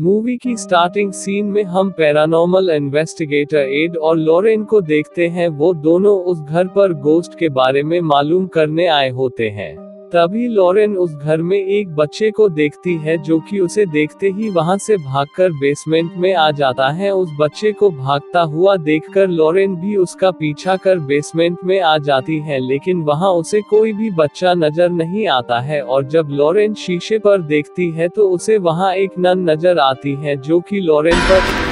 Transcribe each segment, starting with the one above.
Movie की starting scene में हम पैरानॉर्मल इन्वेस्टिगेटर एड और लॉरेन को देखते हैं, वो दोनों उस घर पर गोस्ट के बारे में मालूम करने आए होते हैं। तभी लॉरेन उस घर में एक बच्चे को देखती है जो कि उसे देखते ही वहाँ से भागकर बेसमेंट में आ जाता है। उस बच्चे को भागता हुआ देखकर लॉरेन भी उसका पीछा कर बेसमेंट में आ जाती है, लेकिन वहाँ उसे कोई भी बच्चा नज़र नहीं आता है और जब लॉरेन शीशे पर देखती है तो उसे वहाँ एक नन नज़र आती है जो कि लॉरेन पर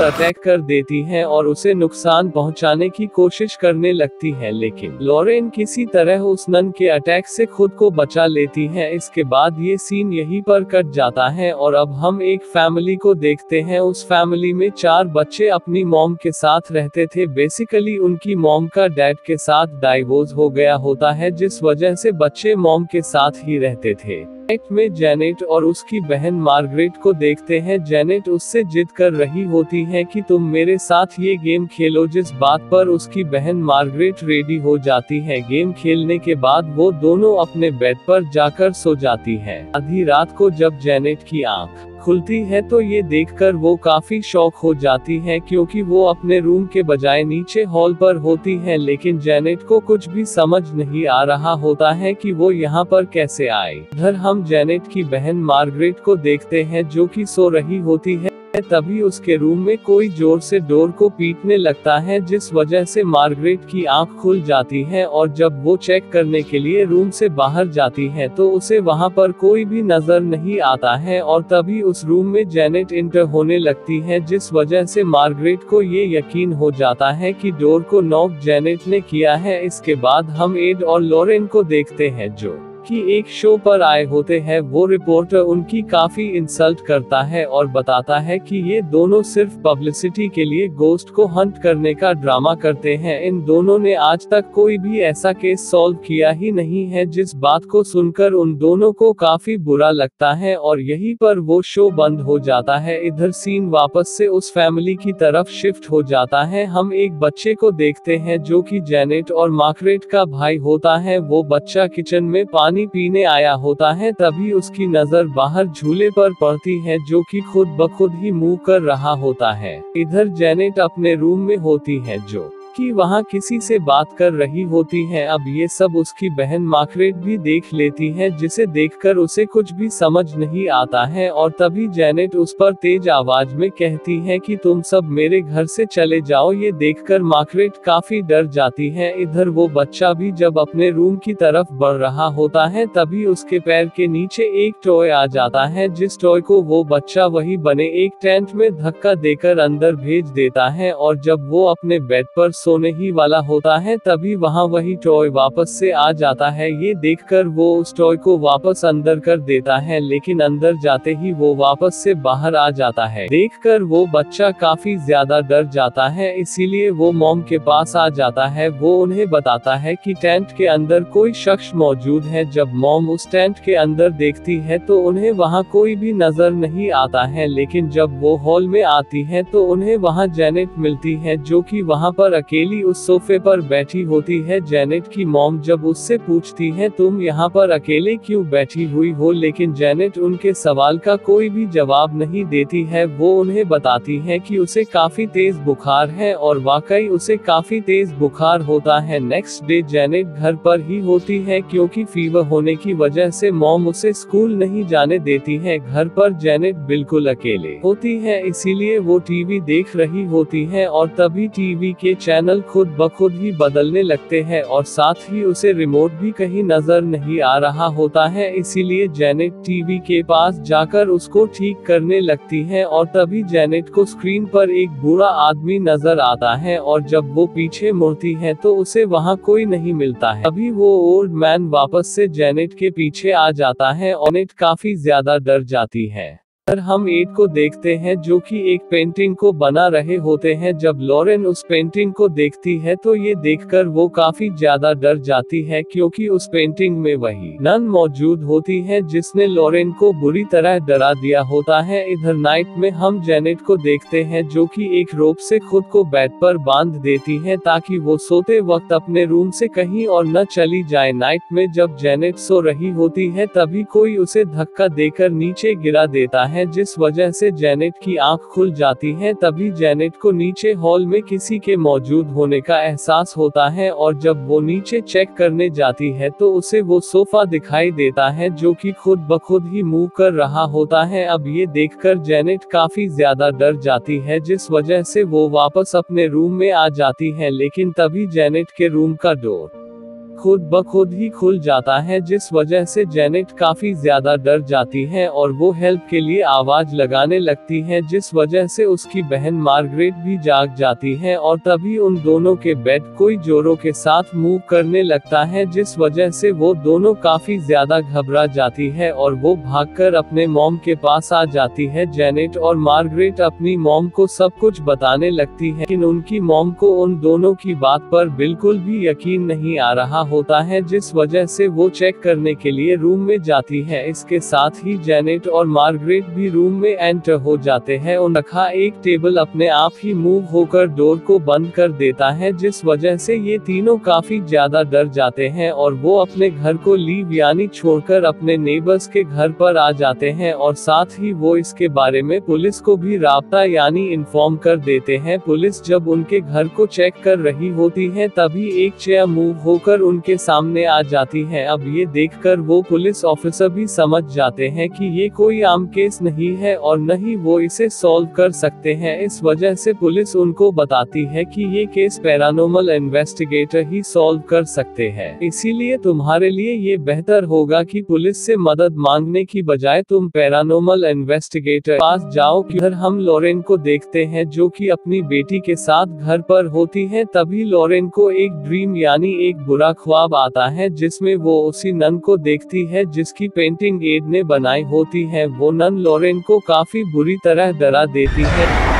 अटैक कर देती है और उसे नुकसान पहुँचाने की कोशिश करने लगती है, लेकिन लॉरेन किसी तरह उस नन के अटैक से खुद को बचा लेती है। इसके बाद ये सीन यहीं पर कट जाता है और अब हम एक फैमिली को देखते हैं। उस फैमिली में चार बच्चे अपनी मोम के साथ रहते थे। बेसिकली उनकी मोम का डैड के साथ डाइवोर्स हो गया होता है, जिस वजह से बच्चे मोम के साथ ही रहते थे। एक्ट में जेनेट और उसकी बहन मार्गरेट को देखते हैं। जेनेट उससे जिद कर रही होती है कि तुम मेरे साथ ये गेम खेलो, जिस बात पर उसकी बहन मार्गरेट रेडी हो जाती है। गेम खेलने के बाद वो दोनों अपने बेड पर जाकर सो जाती है। आधी रात को जब जेनेट की आँख खुलती है तो ये देखकर वो काफ़ी शौक हो जाती है, क्योंकि वो अपने रूम के बजाय नीचे हॉल पर होती है। लेकिन जेनेट को कुछ भी समझ नहीं आ रहा होता है कि वो यहाँ पर कैसे आए। इधर हम जेनेट की बहन मार्गरेट को देखते हैं, जो कि सो रही होती है। तभी उसके रूम में कोई ज़ोर से डोर को पीटने लगता है, जिस वजह से मार्गरेट की आँख खुल जाती है और जब वो चेक करने के लिए रूम से बाहर जाती है तो उसे वहाँ पर कोई भी नज़र नहीं आता है और तभी उस रूम में जेनेट इंटर होने लगती है, जिस वजह से मार्गरेट को ये यकीन हो जाता है कि डोर को नॉक जेनेट ने किया है। इसके बाद हम एड और लॉरेन को देखते हैं, जो कि एक शो पर आए होते हैं, वो रिपोर्टर उनकी काफ़ी इंसल्ट करता है और बताता है कि ये दोनों सिर्फ़ पब्लिसिटी के लिए गोस्ट को हंट करने का ड्रामा करते हैं। इन दोनों ने आज तक कोई भी ऐसा केस सॉल्व किया ही नहीं है, जिस बात को सुनकर उन दोनों को काफ़ी बुरा लगता है और यही पर वो शो बंद हो जाता है। इधर सीन वापस से उस फैमिली की तरफ़ शिफ्ट हो जाता है। हम एक बच्चे को देखते हैं जो कि जेनेट और मार्करेट का भाई होता है। वो बच्चा किचन में पानी पानी पीने आया होता है, तभी उसकी नज़र बाहर झूले पर पड़ती है, जो कि खुद ब खुद ही मुँह कर रहा होता है। इधर जेनेट अपने रूम में होती है, जो कि वहाँ किसी से बात कर रही होती है। अब ये सब उसकी बहन मार्करेट भी देख लेती है, जिसे देखकर उसे कुछ भी समझ नहीं आता है और तभी जेनेट उस पर तेज आवाज़ में कहती है कि तुम सब मेरे घर से चले जाओ। ये देखकर मार्करेट काफ़ी डर जाती है। इधर वो बच्चा भी जब अपने रूम की तरफ़ बढ़ रहा होता है, तभी उसके पैर के नीचे एक टॉय आ जाता है, जिस टॉय को वो बच्चा वही बने एक टेंट में धक्का देकर अंदर भेज देता है और जब वो अपने बेड पर सोने ही वाला होता है, तभी वहाँ वही टॉय वापस से आ जाता है। ये देखकर वो उस टॉय को वापस अंदर कर देता है, लेकिन अंदर जाते ही वो वापस से बाहर आ जाता है। देखकर वो बच्चा काफ़ी ज़्यादा डर जाता है, इसीलिए वो मॉम के पास आ जाता है। वो उन्हें बताता है कि टेंट के अंदर कोई शख्स मौजूद है। जब मॉम उस टेंट के अंदर देखती है तो उन्हें वहाँ कोई भी नज़र नहीं आता है, लेकिन जब वो हॉल में आती है तो उन्हें वहाँ जेनेट मिलती है, जो कि वहाँ पर अकेले अकेली उस सोफे पर बैठी होती है, जेनेट की मॉम जब उससे पूछती है, तुम यहाँ पर अकेले क्यों बैठी हुई हो? लेकिन जेनेट उनके सवाल का कोई भी जवाब नहीं देती है। वो उन्हें बताती है कि उसे काफ़ी तेज बुखार है और वाकई उसे काफ़ी तेज बुखार होता है। नेक्स्ट डे जेनेट घर पर ही होती है क्योंकि फीवर होने की वजह से मॉम उसे स्कूल नहीं जाने देती है। घर पर जेनेट बिल्कुल अकेले होती है, इसीलिए वो टीवी देख रही होती है और तभी टीवी के चैनल चैनल खुद ब खुद ही बदलने लगते हैं और साथ ही उसे रिमोट भी कहीं नज़र नहीं आ रहा होता है, इसीलिए जेनेट टीवी के पास जाकर उसको ठीक करने लगती है और तभी जेनेट को स्क्रीन पर एक बुरा आदमी नज़र आता है और जब वो पीछे मुड़ती है तो उसे वहाँ कोई नहीं मिलता है। अभी वो ओल्ड मैन वापस से जेनेट के पीछे आ जाता है और काफ़ी ज़्यादा डर जाती है। पर हम एड को देखते हैं जो कि एक पेंटिंग को बना रहे होते हैं। जब लॉरेन उस पेंटिंग को देखती है तो ये देखकर वो काफ़ी ज़्यादा डर जाती है क्योंकि उस पेंटिंग में वही नन मौजूद होती है जिसने लॉरेन को बुरी तरह डरा दिया होता है। इधर नाइट में हम जेनेट को देखते हैं जो कि एक रोप से खुद को बेड पर बाँध देती है ताकि वो सोते वक्त अपने रूम से कहीं और न चली जाए। नाइट में जब जेनेट सो रही होती है, तभी कोई उसे धक्का देकर नीचे गिरा देता है। है जिस वजह से जेनेट की आँख खुल जाती है, तभी जेनेट को नीचे हॉल में किसी के मौजूद होने का एहसास होता है और जब वो नीचे चेक करने जाती है तो उसे वो सोफा दिखाई देता है जो कि खुद ब खुद ही मूव कर रहा होता है। अब ये देखकर जेनेट काफ़ी ज़्यादा डर जाती है, जिस वजह से वो वापस अपने रूम में आ जाती है, लेकिन तभी जेनेट के रूम का डोर खुद ब खुद ही खुल जाता है, जिस वजह से जेनेट काफ़ी ज़्यादा डर जाती है और वो हेल्प के लिए आवाज़ लगाने लगती है, जिस वजह से उसकी बहन मार्गरेट भी जाग जाती है और तभी उन दोनों के बेड कोई जोरों के साथ मूव करने लगता है, जिस वजह से वो दोनों काफ़ी ज़्यादा घबरा जाती है और वो भागकर अपने मॉम के पास आ जाती है। जेनेट और मार्गरेट अपनी मॉम को सब कुछ बताने लगती है, लेकिन उनकी मॉम को उन दोनों की बात पर बिल्कुल भी यकीन नहीं आ रहा। होता है जिस वजह से वो चेक करने के लिए रूम में जाती है। इसके साथ ही जेनेट और मार्गरेट भी रूम में एंटर हो जाते हैं और रखा एक टेबल अपने आप ही मूव होकर डोर को बंद कर देता है, जिस वजह से ये तीनों काफ़ी ज़्यादा डर जाते हैं और वो अपने घर को लीव यानी छोड़कर अपने नेबर्स के घर पर आ जाते हैं और साथ ही वो इसके बारे में पुलिस को भी राबता यानी इन्फॉर्म कर देते हैं। पुलिस जब उनके घर को चेक कर रही होती है, तभी एक चेयर मूव होकर उन उनके सामने आ जाती है। अब ये देखकर वो पुलिस ऑफिसर भी समझ जाते हैं कि ये कोई आम केस नहीं है और न ही वो इसे सॉल्व कर सकते हैं। इस वजह से पुलिस उनको बताती है कि ये केस पैरानोमल इन्वेस्टिगेटर ही सॉल्व कर सकते हैं। इसीलिए तुम्हारे लिए ये बेहतर होगा कि पुलिस से मदद मांगने की बजाय तुम पैरानोमल इन्वेस्टिगेटर पास जाओ। किधर हम लॉरेन को देखते हैं जो कि अपनी बेटी के साथ घर पर होती है, तभी लॉरेन को एक ड्रीम यानी एक बुरा ख्वाब आता है जिसमें वो उसी नन को देखती है जिसकी पेंटिंग एड ने बनाई होती है। वो नन लॉरेन को काफ़ी बुरी तरह डरा देती है।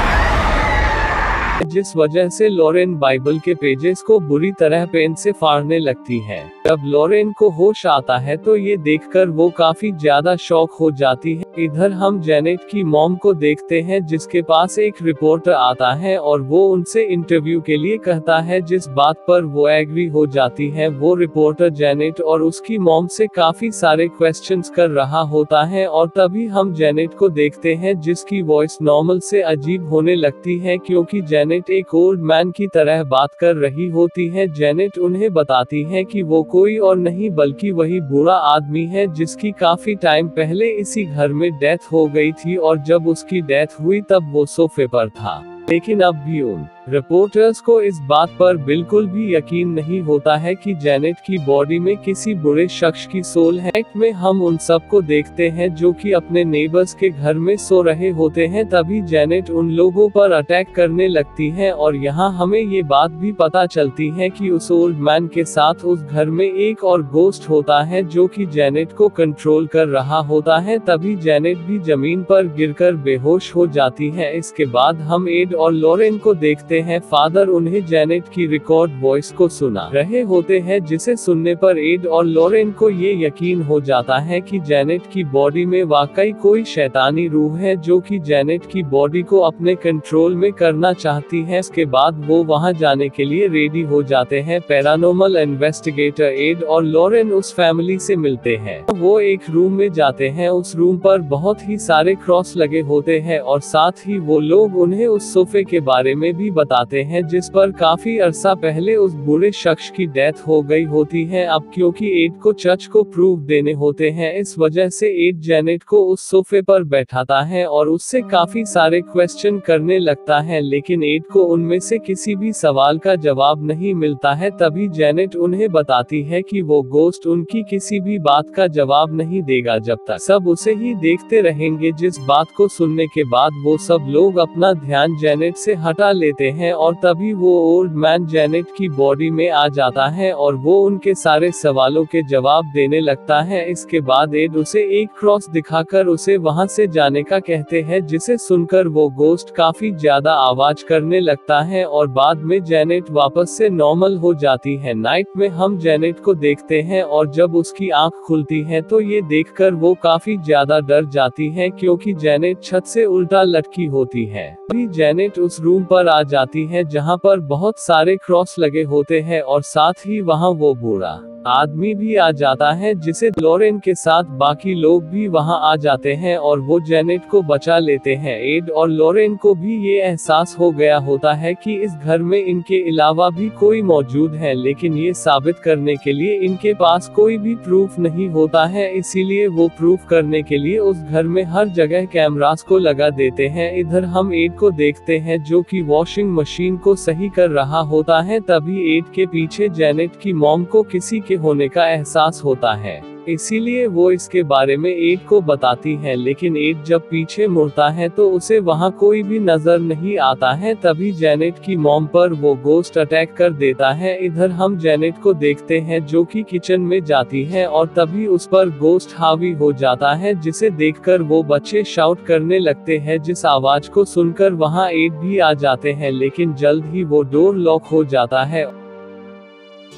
जिस वजह से लॉरेन बाइबल के पेजेस को बुरी तरह पेन से फाड़ने लगती है। जब लॉरेन को होश आता है तो ये देखकर वो काफ़ी ज़्यादा शौक हो जाती है। इधर हम जेनेट की मॉम को देखते हैं जिसके पास एक रिपोर्टर आता है और वो उनसे इंटरव्यू के लिए कहता है जिस बात पर वो एग्री हो जाती है। वो रिपोर्टर जेनेट और उसकी मॉम से काफ़ी सारे क्वेश्चन कर रहा होता है और तभी हम जेनेट को देखते हैं जिसकी वॉइस नॉर्मल से अजीब होने लगती है क्योंकि जेनेट जेनेट एक ओल्ड मैन की तरह बात कर रही होती है। जेनेट उन्हें बताती है कि वो कोई और नहीं बल्कि वही बुरा आदमी है जिसकी काफ़ी टाइम पहले इसी घर में डेथ हो गई थी और जब उसकी डेथ हुई तब वो सोफे पर था। लेकिन अब भी उन रिपोर्टर्स को इस बात पर बिल्कुल भी यकीन नहीं होता है कि जेनेट की बॉडी में किसी बुरे शख्स की सोल है में हम उन सबको देखते हैं जो कि अपने नेबर्स के घर में सो रहे होते हैं तभी जेनेट उन लोगों पर अटैक करने लगती है और यहाँ हमें ये बात भी पता चलती है कि उस ओल्ड मैन के साथ उस घर में एक और गोस्ट होता है जो कि जेनेट को कंट्रोल कर रहा होता है तभी जेनेट भी ज़मीन पर गिरकर बेहोश हो जाती है। इसके बाद हम एड और लॉरेन को देखते देखते हैं, फादर उन्हें जेनेट की रिकॉर्ड वॉइस को सुना। रहे होते हैं, जिसे सुनने पर एड और लॉरेन को ये यकीन हो जाता है कि जेनेट की बॉडी में वाकई कोई शैतानी रूह है जो कि जेनेट की बॉडी को अपने कंट्रोल में करना चाहती है। इसके बाद वो वहाँ जाने के लिए रेडी हो जाते हैं। पैरानोमल इन्वेस्टिगेटर एड और लॉरेन उस फैमिली से मिलते हैं। वो एक रूम में जाते हैं। उस रूम पर बहुत ही सारे क्रॉस लगे होते हैं और साथ ही वो लोग उन्हें उस सोफे के बारे में भी बताते हैं जिस पर काफ़ी अरसा पहले उस बुरे शख्स की डेथ हो गई होती है, अब क्योंकि एड को चर्च को प्रूफ देने होते हैं, इस वजह से एड जेनेट को उस सोफे पर बैठाता है और उससे काफ़ी सारे क्वेश्चन करने लगता है, लेकिन एड को उनमें से किसी भी सवाल का जवाब नहीं मिलता है, तभी जेनेट उन्हें बताती है कि वो गोस्ट उनकी किसी भी बात का जवाब नहीं देगा, जब तक सब उसे ही देखते रहेंगे, जिस बात को सुनने के बाद वो सब लोग अपना ध्यान जेनेट से हटा लेते हैं और तभी वो ओल्ड मैन जेनेट की बॉडी में आ जाता है और वो उनके सारे सवालों के जवाब देने लगता है। इसके बाद एड उसे एक क्रॉस दिखाकर उसे वहाँ से जाने का कहते हैं, जिसे सुनकर वो गोस्ट काफ़ी ज़्यादा आवाज़ करने लगता है और बाद में जेनेट वापस से नॉर्मल हो जाती है। नाइट में हम जेनेट को देखते हैं और जब उसकी आँख खुलती है तो ये देखकर वो काफ़ी ज़्यादा डर जाती है, क्योंकि जेनेट छत से उल्टा लटकी होती है। अभी जेनेट उस रूम पर आ जाती है जहाँ पर बहुत सारे क्रॉस लगे होते हैं और साथ ही वहाँ वो बूढ़ा आदमी भी आ जाता है जिसे लॉरेन के साथ बाकी लोग भी वहाँ आ जाते हैं और वो जेनेट को बचा लेते हैं। एड और लॉरेन को भी ये एहसास हो गया होता है कि इस घर में इनके अलावा भी कोई मौजूद है, लेकिन ये साबित करने के लिए इनके पास कोई भी प्रूफ नहीं होता है। इसीलिए वो प्रूफ करने के लिए उस घर में हर जगह कैमरास को लगा देते हैं। इधर हम एड को देखते हैं जो कि वॉशिंग मशीन को सही कर रहा होता है, तभी एड के पीछे जेनेट की मॉम को किसी के होने का एहसास होता है। इसीलिए वो इसके बारे में एड को बताती है, लेकिन एड जब पीछे मुड़ता है तो उसे वहाँ कोई भी नज़र नहीं आता है। तभी जेनेट की मॉम पर वो गोस्ट अटैक कर देता है। इधर हम जेनेट को देखते हैं जो कि किचन में जाती है और तभी उस पर गोस्ट हावी हो जाता है, जिसे देखकर वो बच्चे शाउट करने लगते हैं। जिस आवाज़ को सुनकर वहाँ एड भी आ जाते हैं, लेकिन जल्द ही वो डोर लॉक हो जाता है।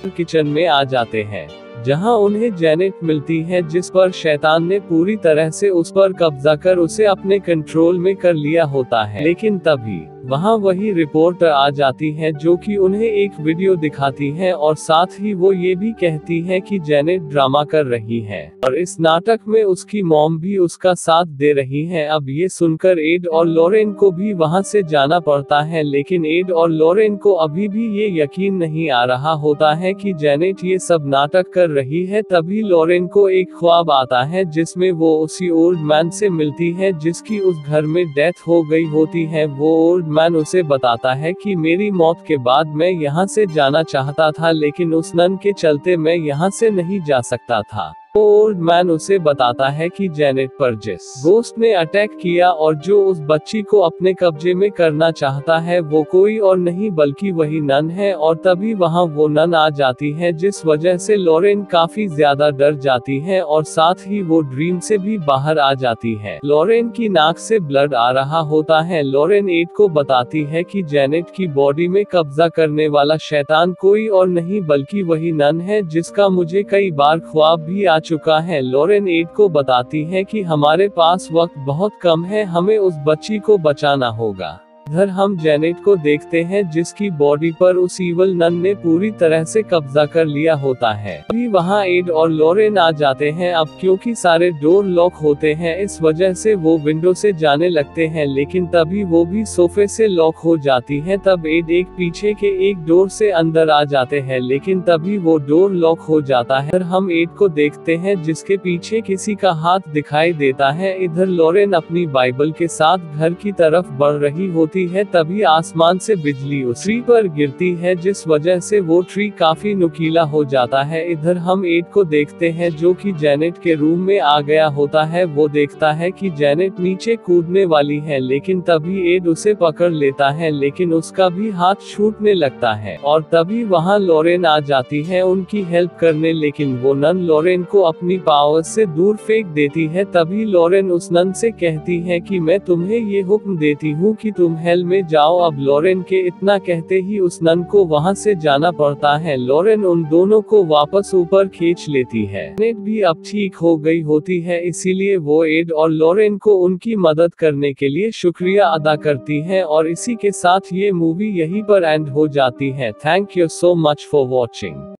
किचन में आ जाते हैं, जहाँ उन्हें जेनेट मिलती है जिस पर शैतान ने पूरी तरह से उस पर कब्जा कर उसे अपने कंट्रोल में कर लिया होता है। लेकिन तभी वहाँ वही रिपोर्टर आ जाती है जो कि उन्हें एक वीडियो दिखाती है और साथ ही वो ये भी कहती है कि जेनेट ड्रामा कर रही है। और इस नाटक में उसकी मॉम भी उसका साथ दे रही है। अब ये सुनकर एड और लॉरेन को भी वहाँ से जाना पड़ता है, लेकिन एड और लॉरेन को अभी भी ये यकीन नहीं आ रहा होता है कि जेनेट ये सब नाटक कर रही है। तभी लॉरेन को एक ख्वाब आता है जिसमें वो उसी ओल्ड मैन से मिलती है जिसकी उस घर में डेथ हो गई होती है। वो ओल्ड मैन उसे बताता है कि मेरी मौत के बाद मैं यहाँ से जाना चाहता था, लेकिन उस नन के चलते मैं यहाँ से नहीं जा सकता था। ओल्ड मैन उसे बताता है कि जेनेट पर जिस गोस्ट ने अटैक किया और जो उस बच्ची को अपने कब्जे में करना चाहता है, वो कोई और नहीं बल्कि वही नन है और तभी वहाँ वो नन आ जाती है, जिस वजह से लॉरेन काफ़ी ज़्यादा डर जाती है और साथ ही वो ड्रीम से भी बाहर आ जाती है। लॉरेन की नाक से ब्लड आ रहा होता है। लॉरेन एड को बताती है कि जेनेट की बॉडी में कब्जा करने वाला शैतान कोई और नहीं बल्कि वही नन है, जिसका मुझे कई बार ख्वाब भी आ चुका है। लॉरेन एड को बताती है कि हमारे पास वक्त बहुत कम है, हमें उस बच्ची को बचाना होगा। इधर हम जेनेट को देखते हैं जिसकी बॉडी पर उस ईवल नन ने पूरी तरह से कब्जा कर लिया होता है। अभी वहाँ एड और लॉरेन आ जाते हैं अब क्योंकि सारे डोर लॉक होते हैं इस वजह से वो विंडो से जाने लगते हैं लेकिन तभी वो भी सोफे से लॉक हो जाती है तब एड एक पीछे के एक डोर से अंदर आ जाते हैं लेकिन तभी वो डोर लॉक हो जाता है। हम एड को देखते हैं जिसके पीछे किसी का हाथ दिखाई देता है। इधर लॉरेन अपनी बाइबल के साथ घर की तरफ़ बढ़ रही होती होती है तभी आसमान से बिजली उस ट्री पर गिरती है, जिस वजह से वो ट्री काफ़ी नुकीला हो जाता है। इधर हम एड को देखते हैं, जो कि जेनेट के रूम में आ गया होता है। वो देखता है कि जेनेट नीचे कूदने वाली है, लेकिन तभी एड उसे पकड़ लेता है, लेकिन उसका भी हाथ छूटने लगता है और तभी वहाँ लॉरेन आ जाती है उनकी हेल्प करने, लेकिन वो नन लॉरेन को अपनी पावर से दूर फेंक देती है। तभी लॉरेन उस नन से कहती है कि मैं तुम्हें ये हुक्म देती हूँ कि तुम महल में जाओ। अब लॉरेन के इतना कहते ही उस नन को वहाँ से जाना पड़ता है। लॉरेन उन दोनों को वापस ऊपर खींच लेती है। नेट भी अब ठीक हो गई होती है, इसीलिए वो एड और लॉरेन को उनकी मदद करने के लिए शुक्रिया अदा करती है और इसी के साथ ये मूवी यहीं पर एंड हो जाती है। Thank you so much for watching.